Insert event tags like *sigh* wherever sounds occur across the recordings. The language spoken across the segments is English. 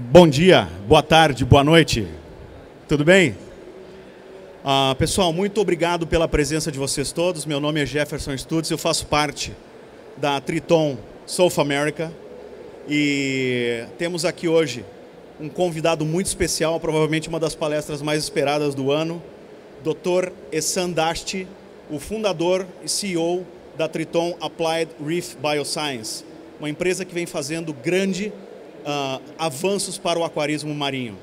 Bom dia, boa tarde, boa noite. Tudo bem? Uh, pessoal, muito obrigado pela presença de vocês todos. Meu nome é Jefferson Studes, eu faço parte da Triton South America e temos aqui hoje um convidado muito especial, provavelmente uma das palestras mais esperadas do ano, Dr. Essan Dasti, o fundador e CEO da Triton Applied Reef Bioscience, uma empresa que vem fazendo grande uh, avanços para o aquarismo marinho.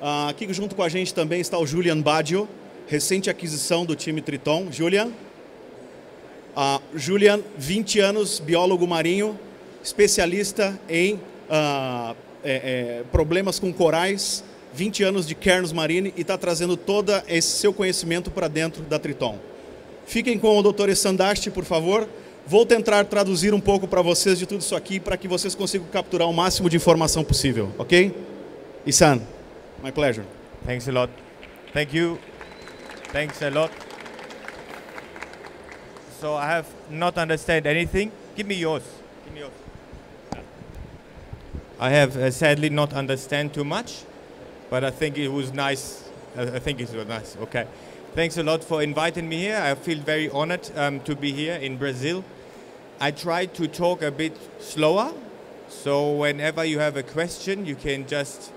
Uh, aqui junto com a gente também está o Julian Baggio, recente aquisição do time Triton. Julian? Uh, Julian, 20 anos, biólogo marinho, especialista em uh, é, é, problemas com corais, 20 anos de Cairns Marine e está trazendo todo esse seu conhecimento para dentro da Triton. Fiquem com o Dr. Sandaste, por favor. Vou tentar traduzir um pouco para vocês de tudo isso aqui para que vocês consigam capturar o máximo de informação possível, ok? Isan, my pleasure. Thanks a lot. Thank you. Thanks a lot. So I have not understand anything. Give me yours. Give me yours. I have uh, sadly not understand too much, but I think it was nice. I think it was nice. Okay. Thanks a lot for inviting me here. I feel very honored um, to be here in Brazil. I try to talk a bit slower, so whenever you have a question, you can just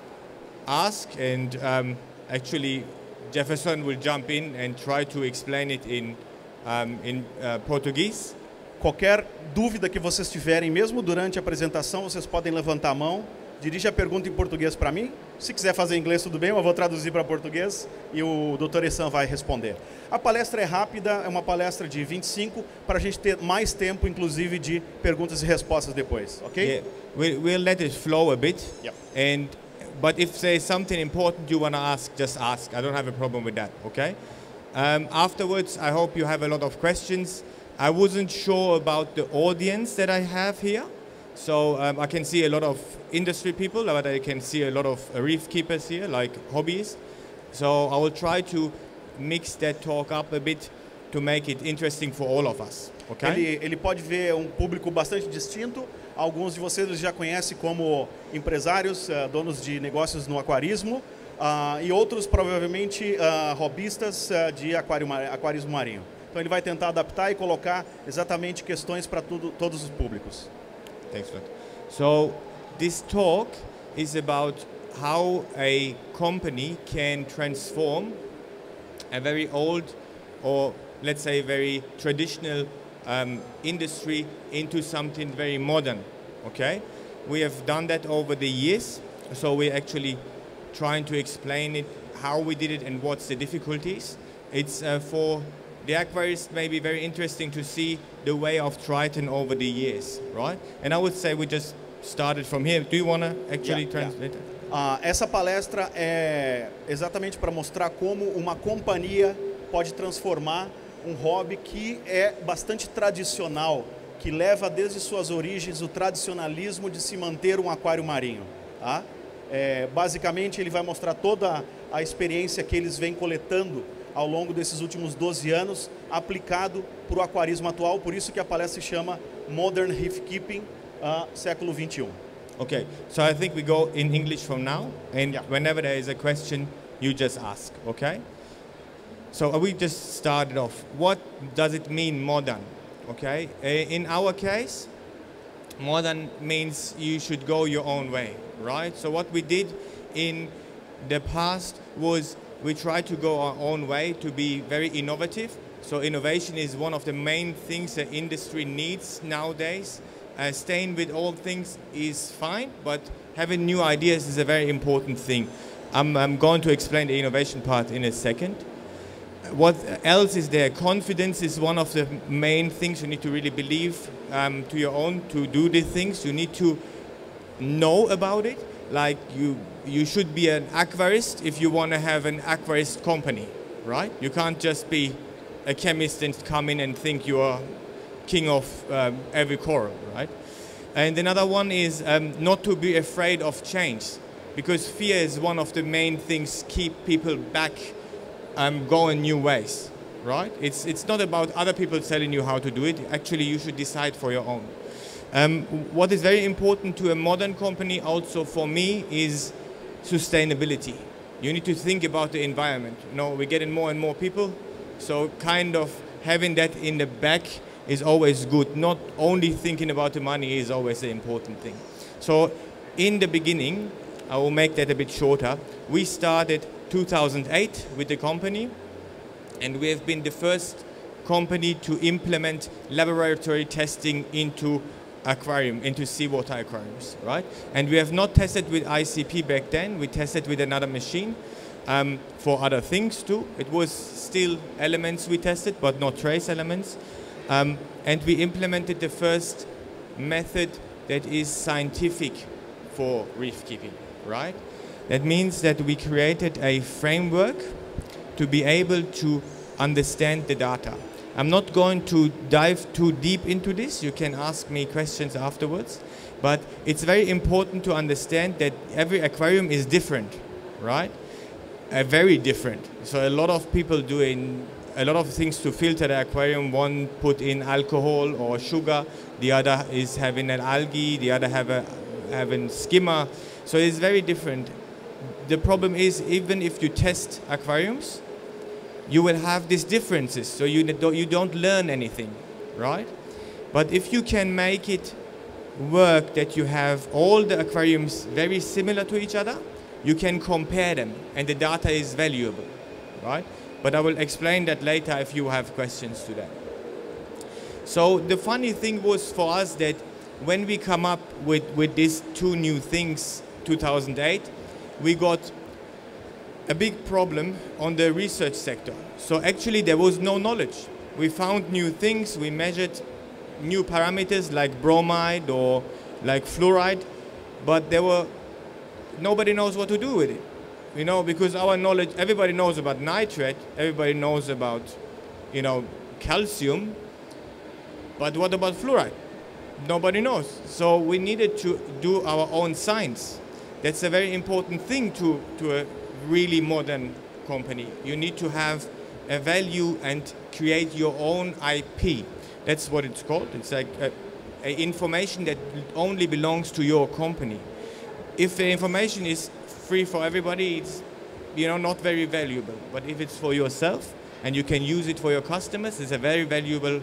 ask, and um, actually, Jefferson will jump in and try to explain it in, um, in uh, Portuguese. Qualquer dúvida que vocês tiverem, mesmo durante a apresentação, vocês podem levantar a mão dirige a pergunta em português para mim. Se quiser fazer inglês, tudo bem, eu vou traduzir para português e o Dr. Essan vai responder. A palestra é rápida, é uma palestra de 25, para a gente ter mais tempo, inclusive, de perguntas e respostas depois, ok? Yeah. We'll, we'll let it flow a bit. Yeah. And, but if there's something important you want to ask, just ask. I don't have a problem with that, okay? Um, afterwards, I hope you have a lot of questions. I wasn't sure about the audience that I have here. So um, I can see a lot of industry people, but I can see a lot of reef keepers here, like hobbies. So I will try to mix that talk up a bit to make it interesting for all of us. Okay? Ele, ele pode ver um público bastante distinto. Alguns de vocês já conhecem como empresários, uh, donos de negócios no aquarismo, uh, e outros provavelmente uh, hobbyistas de aquário, aquarismo marinho. Então ele vai tentar adaptar e colocar exatamente questões para todos os públicos. So this talk is about how a company can transform a very old or let's say very traditional um, industry into something very modern. Okay, we have done that over the years, so we're actually trying to explain it, how we did it, and what's the difficulties. It's uh, for the aquarist may be very interesting to see the way of Triton over the years, right? And I would say we just started from here. Do you want to actually yeah, translate yeah. Uh, essa palestra é exatamente para mostrar como uma companhia pode transformar um hobby que é bastante tradicional, que leva desde suas origens o tradicionalismo de se manter um aquário marinho. Tá? É, basicamente, ele vai mostrar toda a experiência que eles vêm coletando ao longo desses últimos 12 anos, aplicado para o aquarismo atual, por isso que a palestra se chama Modern Reef Keeping, uh, século 21. Okay, so I think we go in English from now, and yeah. whenever there is a question, you just ask, okay? So we just started off. What does it mean modern? Okay, in our case, modern means you should go your own way, right? So what we did in the past was we try to go our own way to be very innovative. So innovation is one of the main things the industry needs nowadays. Uh, staying with old things is fine, but having new ideas is a very important thing. I'm, I'm going to explain the innovation part in a second. What else is there? Confidence is one of the main things you need to really believe um, to your own to do these things. You need to know about it. Like you you should be an aquarist if you want to have an aquarist company, right? You can't just be a chemist and come in and think you are king of um, every coral, right? And another one is um, not to be afraid of change, because fear is one of the main things keep people back um, going new ways, right? It's, it's not about other people telling you how to do it. Actually, you should decide for your own. Um, what is very important to a modern company, also for me, is sustainability. You need to think about the environment. You know, we're getting more and more people, so kind of having that in the back is always good. Not only thinking about the money is always the important thing. So, in the beginning, I will make that a bit shorter. We started 2008 with the company, and we have been the first company to implement laboratory testing into aquarium, into seawater aquariums, right? And we have not tested with ICP back then. We tested with another machine um, for other things too. It was still elements we tested, but not trace elements. Um, and we implemented the first method that is scientific for reef keeping, right? That means that we created a framework to be able to understand the data. I'm not going to dive too deep into this. You can ask me questions afterwards. But it's very important to understand that every aquarium is different, right? Uh, very different. So a lot of people doing a lot of things to filter the aquarium. One put in alcohol or sugar. The other is having an algae. The other have a having skimmer. So it's very different. The problem is even if you test aquariums, you will have these differences. So you don't, you don't learn anything, right? But if you can make it work that you have all the aquariums very similar to each other, you can compare them and the data is valuable, right? But I will explain that later if you have questions to that. So the funny thing was for us that when we come up with, with these two new things, 2008, we got a big problem on the research sector. So actually there was no knowledge. We found new things, we measured new parameters like bromide or like fluoride, but there were, nobody knows what to do with it. You know, because our knowledge, everybody knows about nitrate, everybody knows about, you know, calcium, but what about fluoride? Nobody knows. So we needed to do our own science. That's a very important thing to, to a really modern company. You need to have a value and create your own IP. That's what it's called. It's like a, a information that only belongs to your company. If the information is free for everybody, it's you know not very valuable. But if it's for yourself and you can use it for your customers, it's a very valuable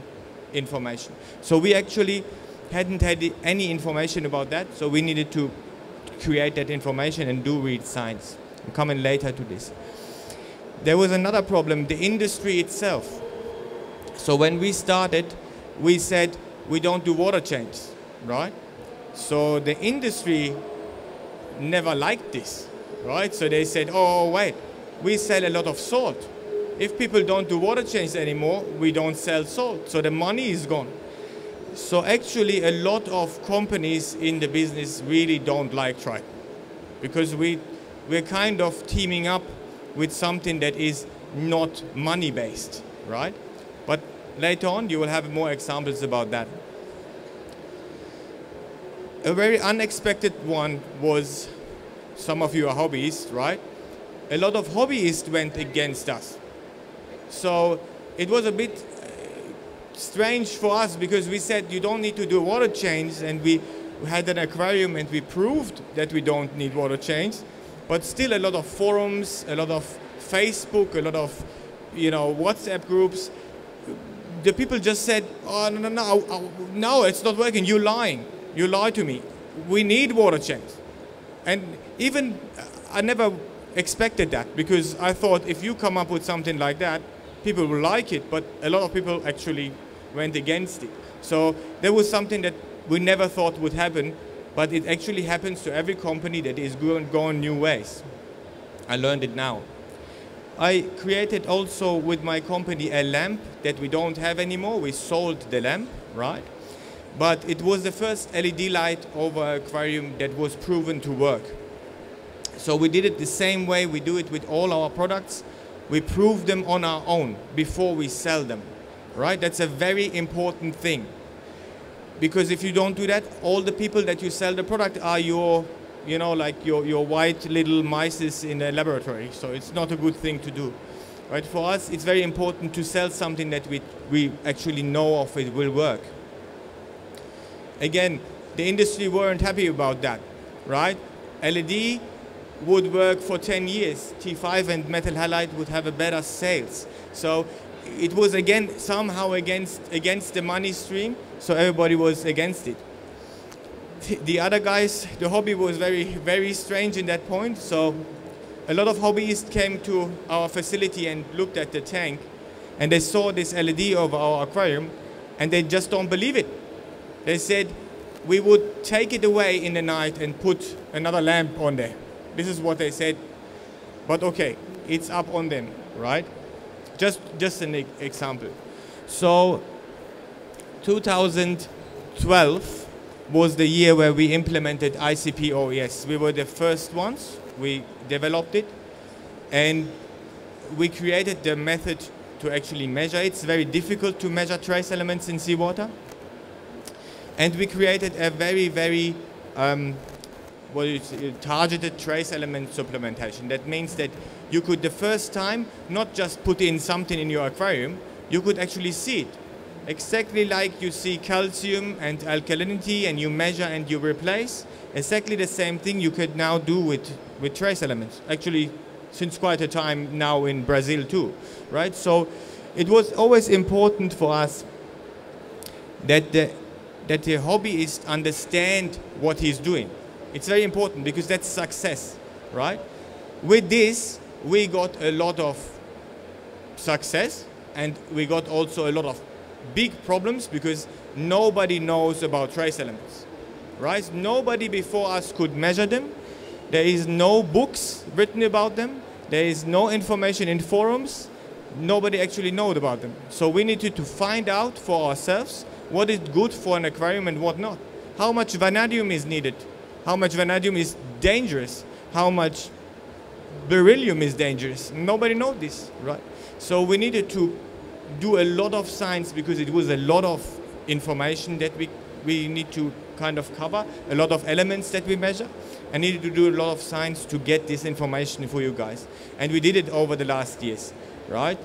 information. So we actually hadn't had any information about that, so we needed to create that information and do read science. I'm coming later to this. There was another problem, the industry itself. So when we started, we said we don't do water change, right? So the industry never liked this, right? So they said, oh, wait, we sell a lot of salt. If people don't do water change anymore, we don't sell salt. So the money is gone. So actually, a lot of companies in the business really don't like Triton because we we're kind of teaming up with something that is not money based, right? But later on, you will have more examples about that. A very unexpected one was some of you are hobbyists, right? A lot of hobbyists went against us. So it was a bit uh, strange for us because we said you don't need to do water change and we had an aquarium and we proved that we don't need water change but still a lot of forums, a lot of Facebook, a lot of you know WhatsApp groups. The people just said, "Oh no, no, no, no, it's not working. You're lying. You lied to me. We need water change." And even uh, I never expected that because I thought if you come up with something like that, people will like it. But a lot of people actually went against it. So there was something that we never thought would happen but it actually happens to every company that is going, new ways. I learned it now. I created also with my company a lamp that we don't have anymore. We sold the lamp, right? But it was the first LED light over aquarium that was proven to work. So we did it the same way we do it with all our products. We prove them on our own before we sell them, right? That's a very important thing because if you don't do that, all the people that you sell the product are your, you know, like your, your white little mice in a laboratory. So it's not a good thing to do. Right? For us, it's very important to sell something that we, we actually know of it will work. again, the industry weren't happy about that, right? LED would work for 10 years. T5 and metal halide would have a better sales. So it was again somehow against against the money stream, so everybody was against it. The other guys, the hobby was very very strange in that point. So a lot of hobbyists came to our facility and looked at the tank, and they saw this LED of our aquarium, and they just don't believe it. They said we would take it away in the night and put another lamp on there. This is what they said. But okay, it's up on them, right? Just, just an example. So 2012 was the year where we implemented ICP OES. We were the first ones. We developed it. And we created the method to actually measure it. It's very difficult to measure trace elements in seawater. And we created a very, very um, what is uh, targeted trace element supplementation. That means that you could the first time not just put in something in your aquarium, you could actually see it. Exactly like you see calcium and alkalinity and you measure and you replace, exactly the same thing you could now do with, with trace elements. Actually, since quite a time now in Brazil too, right? So it was always important for us that the, that the hobbyist understand what he's doing. It's very important because that's success, right? With this, we got a lot of success and we got also a lot of big problems because nobody knows about trace elements, right? Nobody before us could measure them. There is no books written about them. There is no information in forums. Nobody actually knows about them. So we needed to find out for ourselves what is good for an aquarium and what not. How much vanadium is needed how much vanadium is dangerous, how much beryllium is dangerous. Nobody knows this, right? So we needed to do a lot of science because it was a lot of information that we, we need to kind of cover, a lot of elements that we measure. I needed to do a lot of science to get this information for you guys. And we did it over the last years, right?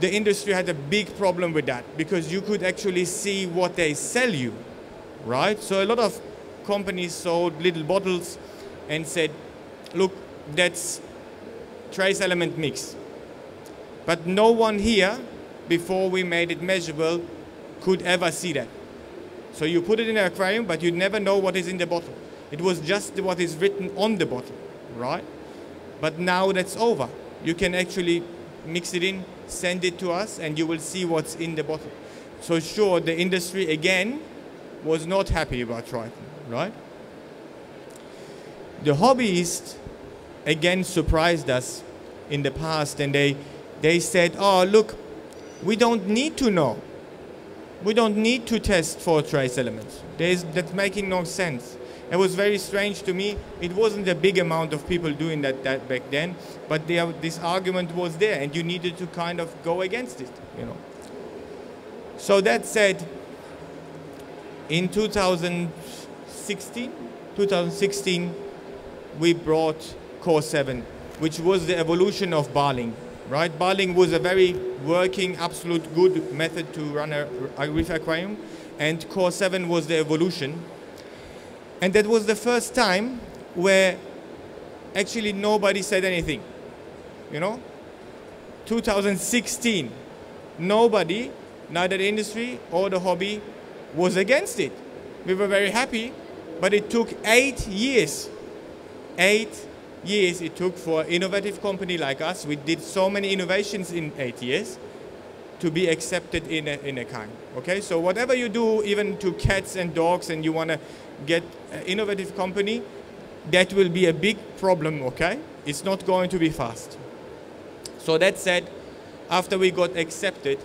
The industry had a big problem with that because you could actually see what they sell you, right? So a lot of companies sold little bottles and said, look, that's trace element mix. But no one here, before we made it measurable, could ever see that. So you put it in an aquarium, but you never know what is in the bottle. It was just what is written on the bottle, right? But now that's over. You can actually mix it in, send it to us, and you will see what's in the bottle. So sure, the industry again was not happy about Triton right? The hobbyists again surprised us in the past and they, they said, oh, look, we don't need to know. We don't need to test for trace elements. There's, that's making no sense. It was very strange to me. It wasn't a big amount of people doing that, that back then, but there, this argument was there, and you needed to kind of go against it, you know. So that said, in 2000, 2016, 2016, we brought Core 7, which was the evolution of Balling. Right, Balling was a very working, absolute good method to run a, a reef aquarium, and Core 7 was the evolution. And that was the first time where actually nobody said anything. You know, 2016, nobody, neither the industry or the hobby, was against it. We were very happy but it took eight years. Eight years it took for an innovative company like us. We did so many innovations in eight years to be accepted in a, in a kind. Okay, so whatever you do, even to cats and dogs, and you want to get an innovative company, that will be a big problem. Okay, it's not going to be fast. So that said, after we got accepted,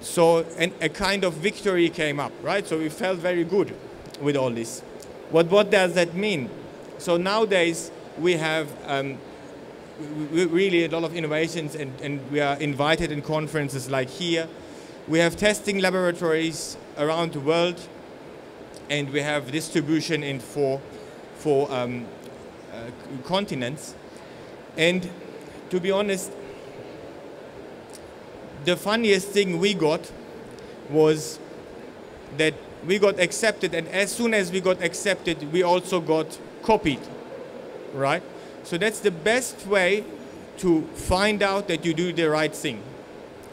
so an, a kind of victory came up, right? So we felt very good with all this. What, what does that mean? So nowadays we have um, really a lot of innovations and, and we are invited in conferences like here. We have testing laboratories around the world and we have distribution in four, four um, uh, continents. And to be honest, the funniest thing we got was that we got accepted, and as soon as we got accepted, we also got copied, right? So that's the best way to find out that you do the right thing,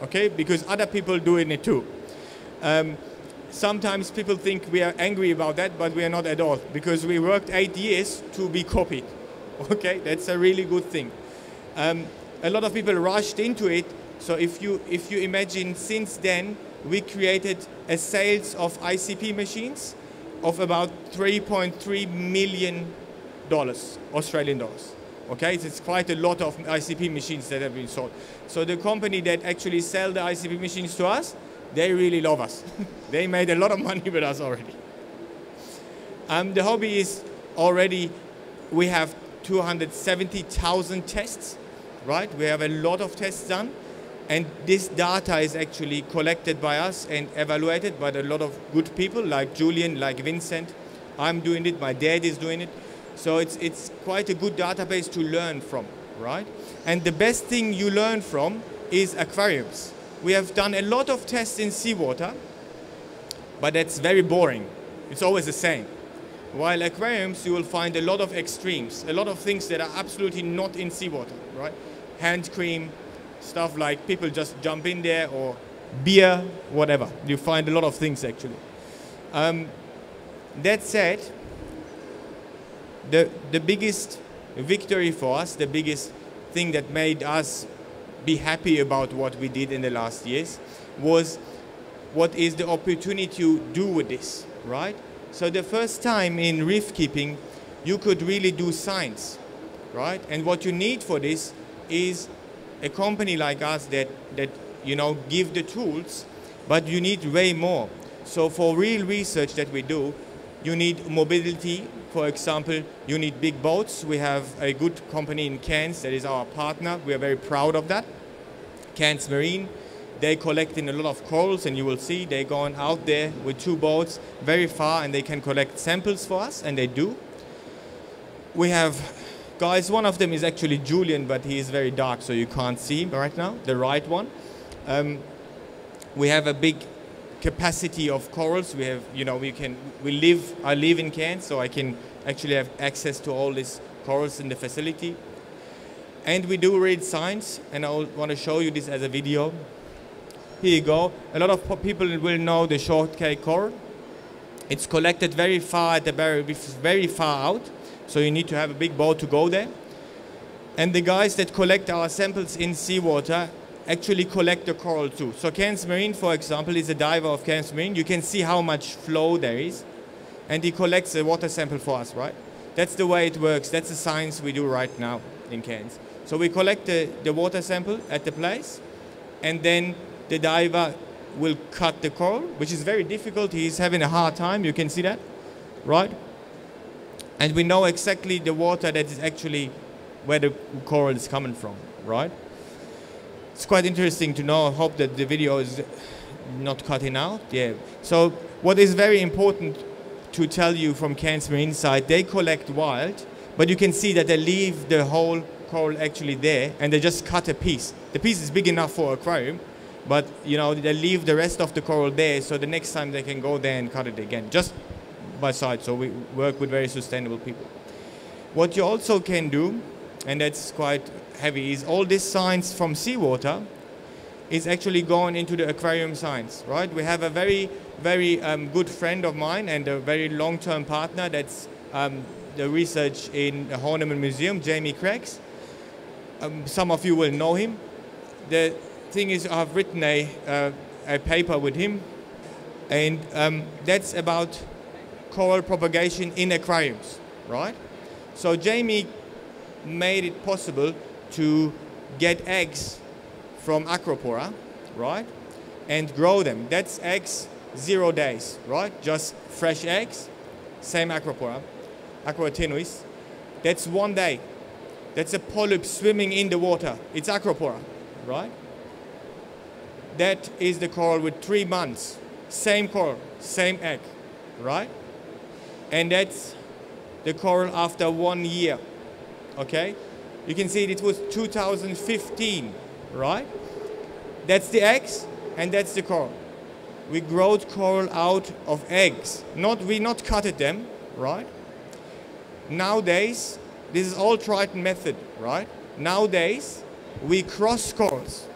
okay? Because other people doing it too. Um, sometimes people think we are angry about that, but we are not at all, because we worked eight years to be copied, *laughs* okay? That's a really good thing. Um, a lot of people rushed into it, so if you, if you imagine since then, we created a sales of ICP machines of about 3.3 million dollars, Australian dollars. Okay, so it's quite a lot of ICP machines that have been sold. So the company that actually sell the ICP machines to us, they really love us. *laughs* they made a lot of money with us already. Um, the hobby is already, we have 270,000 tests, right? We have a lot of tests done. And this data is actually collected by us and evaluated by a lot of good people like Julian, like Vincent. I'm doing it, my dad is doing it. So it's, it's quite a good database to learn from, right? And the best thing you learn from is aquariums. We have done a lot of tests in seawater, but that's very boring. It's always the same. While aquariums, you will find a lot of extremes, a lot of things that are absolutely not in seawater, right? Hand cream, stuff like people just jump in there or beer, whatever. You find a lot of things actually. Um, that said, the, the biggest victory for us, the biggest thing that made us be happy about what we did in the last years was what is the opportunity to do with this, right? So the first time in reef keeping, you could really do science, right? And what you need for this is a company like us that, that you know, give the tools, but you need way more. So for real research that we do, you need mobility. For example, you need big boats. We have a good company in Cairns that is our partner. We are very proud of that. Cairns Marine. They collect in a lot of corals, and you will see they're going out there with two boats very far, and they can collect samples for us, and they do. We have guys. One of them is actually Julian, but he is very dark, so you can't see him right now. The right one. Um, we have a big capacity of corals. We have, you know, we can, we live, I live in Cairns, so I can actually have access to all these corals in the facility. And we do read science, and I want to show you this as a video. Here you go. A lot of people will know the shortcake coral. It's collected very far at the very far out, so you need to have a big boat to go there. And the guys that collect our samples in seawater actually collect the coral too. So Cairns Marine, for example, is a diver of Cairns Marine. You can see how much flow there is, and he collects a water sample for us, right? That's the way it works. That's the science we do right now in Cairns. So we collect the, the water sample at the place, and then the diver will cut the coral, which is very difficult. He's having a hard time. You can see that, right? And we know exactly the water that is actually where the coral is coming from, right? it's quite interesting to know. I hope that the video is not cutting out. Yeah. So what is very important to tell you from Marine side, they collect wild, but you can see that they leave the whole coral actually there, and they just cut a piece. The piece is big enough for aquarium, but you know they leave the rest of the coral there, so the next time they can go there and cut it again, just by side. So we work with very sustainable people. What you also can do, and that's quite heavy is all this science from seawater is actually going into the aquarium science, right? We have a very, very um, good friend of mine and a very long-term partner that's um, the research in the Horniman Museum, Jamie Craggs. Um, some of you will know him. The thing is, I've written a, uh, a paper with him, and um, that's about coral propagation in aquariums, right? So Jamie made it possible to get eggs from Acropora, right? And grow them. That's eggs zero days, right? Just fresh eggs, same Acropora, tenuis. That's one day. That's a polyp swimming in the water. It's Acropora, right? That is the coral with three months. Same coral, same egg, right? And that's the coral after one year, okay? You can see it was 2015, right? That's the eggs and that's the coral. we growed coral out of eggs. Not we not cutted them, right? Nowadays, this is all Triton method, right? Nowadays, we cross corals.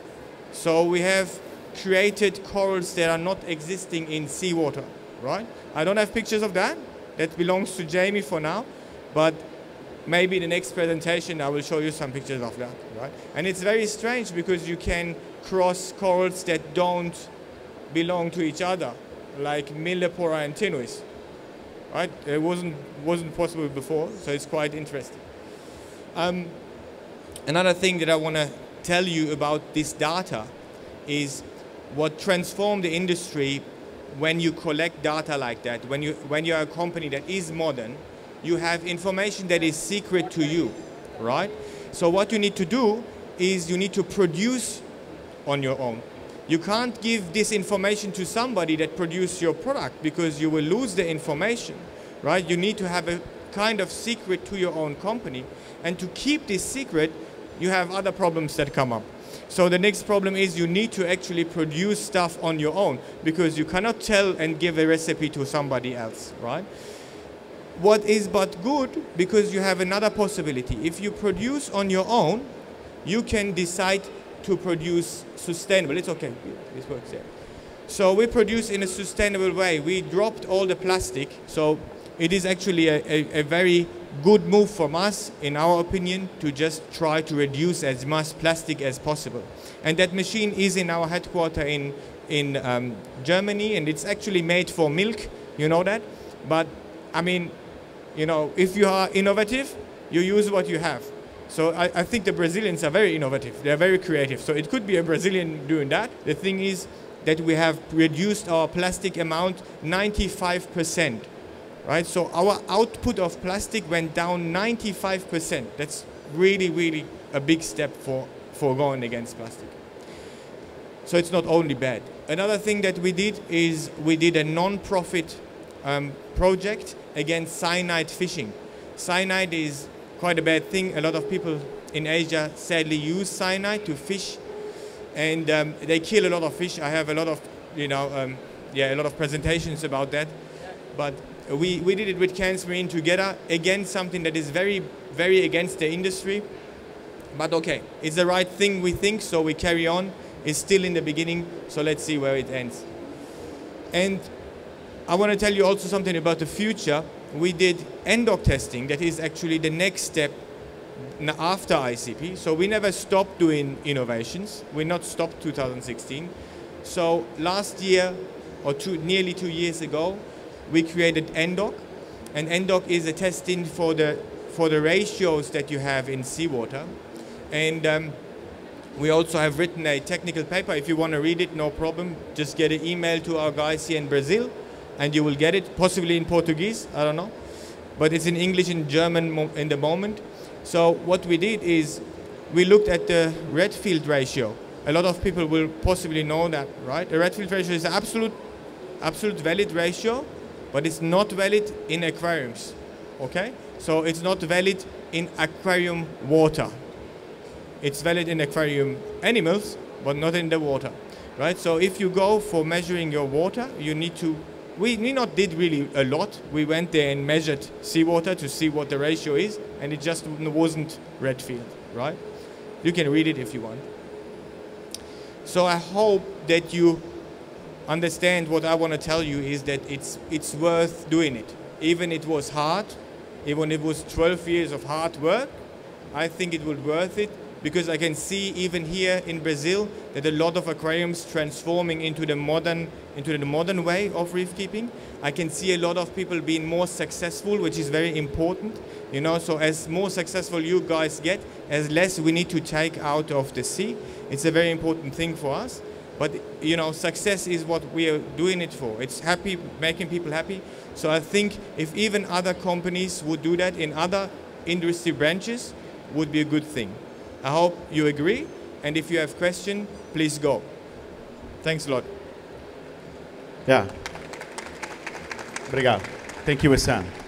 So we have created corals that are not existing in seawater, right? I don't have pictures of that. That belongs to Jamie for now, but maybe in the next presentation I will show you some pictures of that, right? And it's very strange because you can cross corals that don't belong to each other, like Millepora and Tenuis, right? It wasn't, wasn't possible before, so it's quite interesting. Um, another thing that I want to tell you about this data is what transformed the industry when you collect data like that, when, you, when you're a company that is modern, you have information that is secret to you, right? So what you need to do is you need to produce on your own. You can't give this information to somebody that produces your product because you will lose the information, right? You need to have a kind of secret to your own company. And to keep this secret, you have other problems that come up. So the next problem is you need to actually produce stuff on your own because you cannot tell and give a recipe to somebody else, right? What is but good because you have another possibility. If you produce on your own, you can decide to produce sustainable. It's okay, this works here. So we produce in a sustainable way. We dropped all the plastic, so it is actually a, a, a very good move from us, in our opinion, to just try to reduce as much plastic as possible. And that machine is in our headquarter in, in um, Germany, and it's actually made for milk, you know that? But, I mean, you know, if you are innovative, you use what you have. So I, I think the Brazilians are very innovative. They're very creative. So it could be a Brazilian doing that. The thing is that we have reduced our plastic amount 95% right? So our output of plastic went down 95%. That's really, really a big step for, for going against plastic. So it's not only bad. Another thing that we did is we did a non-profit um, project against cyanide fishing. Cyanide is quite a bad thing. A lot of people in Asia sadly use cyanide to fish, and um, they kill a lot of fish. I have a lot of, you know, um, yeah, a lot of presentations about that. But we, we did it with Cairns Marine together. Again, something that is very, very against the industry. But okay, it's the right thing we think, so we carry on. It's still in the beginning, so let's see where it ends. And I want to tell you also something about the future. We did NDOC testing, that is actually the next step after ICP. So we never stopped doing innovations. We not stopped 2016. So last year, or two, nearly two years ago, we created NDOC, and NDOC is a testing for the for the ratios that you have in seawater, and um, we also have written a technical paper. If you want to read it, no problem. Just get an email to our guys here in Brazil, and you will get it. Possibly in Portuguese, I don't know, but it's in English and German in the moment. So what we did is we looked at the Redfield ratio. A lot of people will possibly know that, right? The Redfield ratio is absolute, absolute valid ratio but it's not valid in aquariums. Okay? So it's not valid in aquarium water. It's valid in aquarium animals, but not in the water. Right? So if you go for measuring your water, you need to we, we not did really a lot. We went there and measured seawater to see what the ratio is, and it just wasn't Redfield, right? You can read it if you want. So I hope that you understand what I want to tell you is that it's, it's worth doing it. Even it was hard, even it was 12 years of hard work, I think it was worth it because I can see even here in Brazil that a lot of aquariums transforming into the modern into the modern way of reef keeping. I can see a lot of people being more successful, which is very important. You know, so as more successful you guys get, as less we need to take out of the sea. It's a very important thing for us. But you know, success is what we are doing it for. It's happy, making people happy. So I think if even other companies would do that in other industry branches, would be a good thing. I hope you agree. And if you have questions, please go. Thanks a lot. Yeah. Obrigado. Thank you, Wissam.